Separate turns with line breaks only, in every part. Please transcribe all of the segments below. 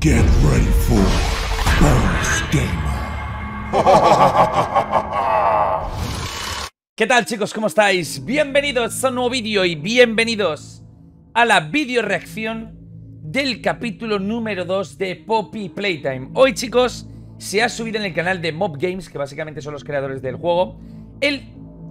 Get ready for Gamer.
¿Qué tal chicos? ¿Cómo estáis? Bienvenidos a un nuevo vídeo y bienvenidos a la video reacción del capítulo número 2 de Poppy Playtime. Hoy chicos se ha subido en el canal de Mob Games, que básicamente son los creadores del juego, el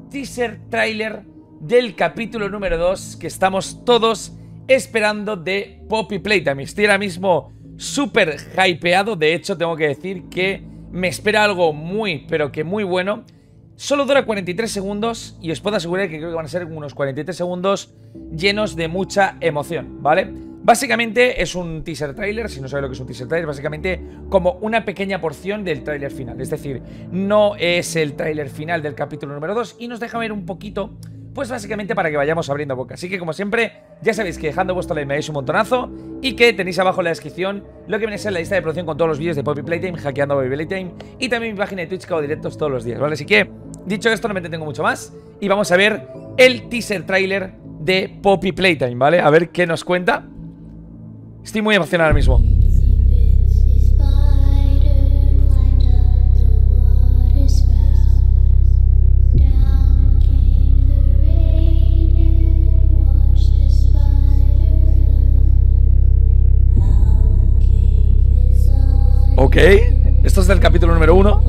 teaser trailer del capítulo número 2 que estamos todos esperando de Poppy Playtime. Estoy ahora mismo súper hypeado, de hecho tengo que decir que me espera algo muy, pero que muy bueno. Solo dura 43 segundos y os puedo asegurar que creo que van a ser unos 43 segundos llenos de mucha emoción, ¿vale? Básicamente es un teaser trailer, si no sabéis lo que es un teaser trailer, básicamente como una pequeña porción del trailer final. Es decir, no es el trailer final del capítulo número 2 y nos deja ver un poquito pues básicamente para que vayamos abriendo boca. Así que como siempre, ya sabéis que dejando vuestro like me dais un montonazo y que tenéis abajo en la descripción lo que viene a ser la lista de producción con todos los vídeos de Poppy Playtime, hackeando Poppy Playtime y también mi página de Twitch que hago directos todos los días, ¿vale? Así que, dicho esto, no me detengo mucho más y vamos a ver el teaser trailer de Poppy Playtime, ¿vale? A ver qué nos cuenta. Estoy muy emocionado ahora mismo. Ok, esto es del capítulo número uno.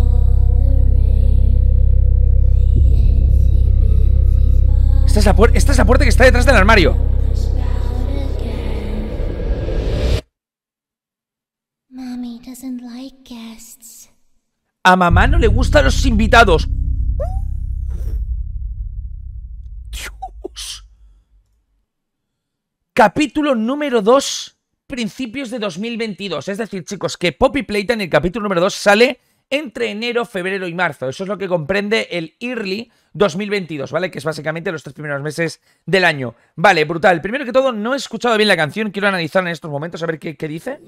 Esta es, la esta es la puerta que está detrás del armario. A mamá no le gustan los invitados. Dios. Capítulo número 2 principios de 2022. Es decir, chicos, que Poppy en el capítulo número 2 sale entre enero, febrero y marzo. Eso es lo que comprende el Early 2022, ¿vale? Que es básicamente los tres primeros meses del año. Vale, brutal. Primero que todo, no he escuchado bien la canción. Quiero analizarla en estos momentos, a ver qué, qué dice.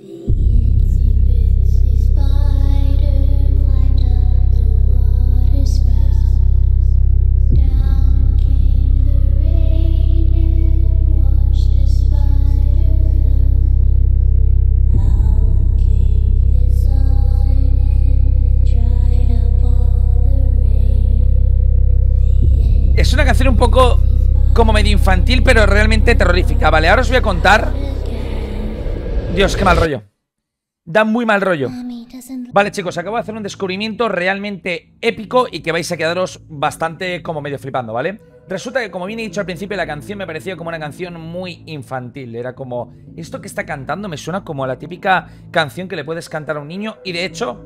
Una canción un poco como medio infantil, pero realmente terrorífica. Vale, ahora os voy a contar. Dios, qué mal rollo. Da muy mal rollo. Vale, chicos, acabo de hacer un descubrimiento realmente épico y que vais a quedaros bastante como medio flipando, ¿vale? Resulta que, como bien he dicho al principio, la canción me parecía como una canción muy infantil. Era como, esto que está cantando me suena como a la típica canción que le puedes cantar a un niño. Y de hecho,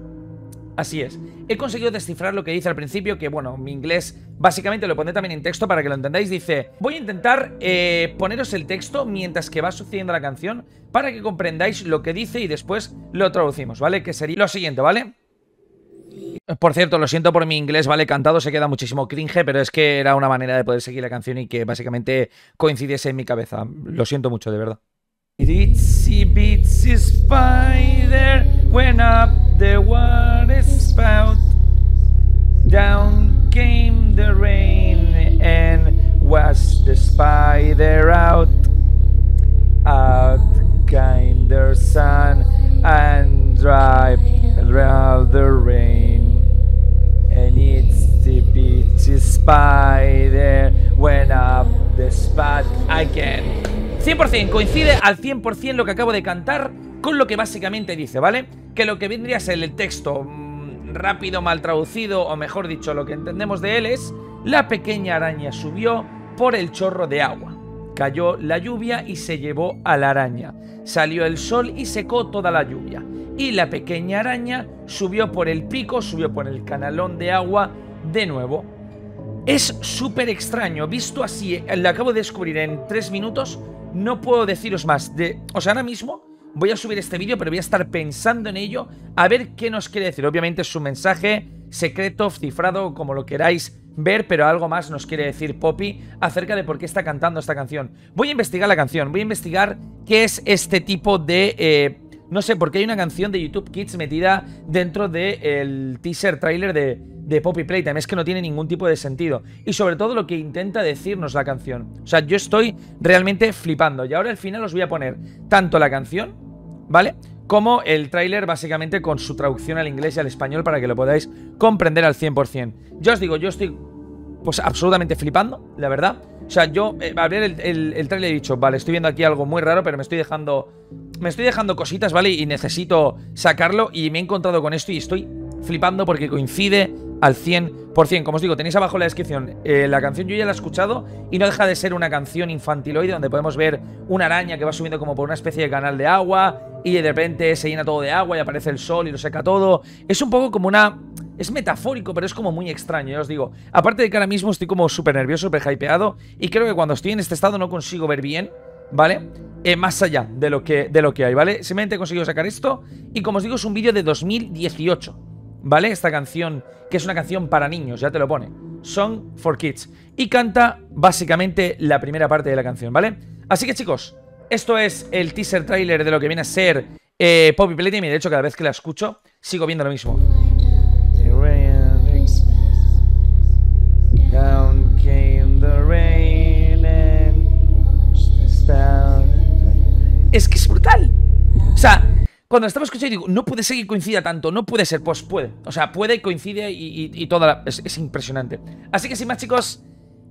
Así es. He conseguido descifrar lo que dice al principio, que bueno, mi inglés básicamente lo pondré también en texto para que lo entendáis. Dice, voy a intentar eh, poneros el texto mientras que va sucediendo la canción para que comprendáis lo que dice y después lo traducimos, ¿vale? Que sería lo siguiente, ¿vale? Por cierto, lo siento por mi inglés, ¿vale? Cantado se queda muchísimo cringe, pero es que era una manera de poder seguir la canción y que básicamente coincidiese en mi cabeza. Lo siento mucho, de verdad. Spider up the water spout. Down came the rain and washed the spider out. Out came the sun and dried the rain. And itsy bitsy spider went up the spout again. 100%, coincide al 100% lo que acabo de cantar con lo que básicamente dice, ¿vale? Que lo que vendría a ser el texto rápido, mal traducido, o mejor dicho, lo que entendemos de él es La pequeña araña subió por el chorro de agua. Cayó la lluvia y se llevó a la araña. Salió el sol y secó toda la lluvia. Y la pequeña araña subió por el pico, subió por el canalón de agua de nuevo. Es súper extraño, visto así, lo acabo de descubrir en tres minutos, no puedo deciros más. De, o sea, ahora mismo voy a subir este vídeo, pero voy a estar pensando en ello a ver qué nos quiere decir. Obviamente es un mensaje secreto, cifrado, como lo queráis ver, pero algo más nos quiere decir Poppy acerca de por qué está cantando esta canción. Voy a investigar la canción, voy a investigar qué es este tipo de... Eh, no sé, porque hay una canción de YouTube Kids metida dentro del teaser trailer de, de Poppy Playtime. Es que no tiene ningún tipo de sentido. Y sobre todo lo que intenta decirnos la canción. O sea, yo estoy realmente flipando. Y ahora al final os voy a poner tanto la canción, ¿vale? como el tráiler básicamente con su traducción al inglés y al español para que lo podáis comprender al 100%. Yo os digo, yo estoy pues absolutamente flipando, la verdad. O sea, yo eh, al ver el, el, el trailer he dicho, vale, estoy viendo aquí algo muy raro, pero me estoy dejando. Me estoy dejando cositas, ¿vale? Y necesito sacarlo. Y me he encontrado con esto y estoy flipando porque coincide al 100%. Como os digo, tenéis abajo en la descripción eh, la canción, yo ya la he escuchado y no deja de ser una canción infantiloide donde podemos ver una araña que va subiendo como por una especie de canal de agua y de repente se llena todo de agua y aparece el sol y lo seca todo. Es un poco como una... Es metafórico, pero es como muy extraño, ya os digo. Aparte de que ahora mismo estoy como súper nervioso, súper hypeado y creo que cuando estoy en este estado no consigo ver bien, ¿vale? Eh, más allá de lo, que, de lo que hay, ¿vale? Simplemente he conseguido sacar esto y como os digo es un vídeo de 2018, ¿vale? Esta canción, que es una canción para niños, ya te lo pone. Song for Kids. Y canta básicamente la primera parte de la canción, ¿vale? Así que chicos, esto es el teaser trailer de lo que viene a ser eh, Poppy Playtime y de hecho cada vez que la escucho sigo viendo lo mismo. Brutal. O sea, cuando estaba escuchando digo, no puede ser que coincida tanto, no puede ser, pues puede. O sea, puede, coincide y, y, toda la... Es, es, impresionante. Así que sin más chicos,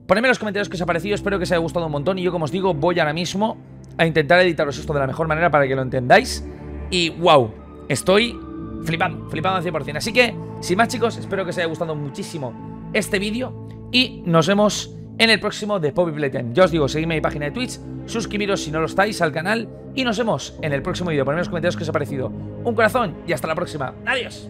ponedme en los comentarios qué os ha parecido, espero que os haya gustado un montón y yo como os digo, voy ahora mismo a intentar editaros esto de la mejor manera para que lo entendáis. Y wow, estoy flipando, flipando al 100%. Así que, sin más chicos, espero que os haya gustado muchísimo este vídeo y nos vemos en el próximo de Poppy Playtime. Ya os digo, seguidme en mi página de Twitch, suscribiros si no lo estáis al canal y nos vemos en el próximo vídeo. Ponedme en los comentarios qué os ha parecido. Un corazón y hasta la próxima. Adiós.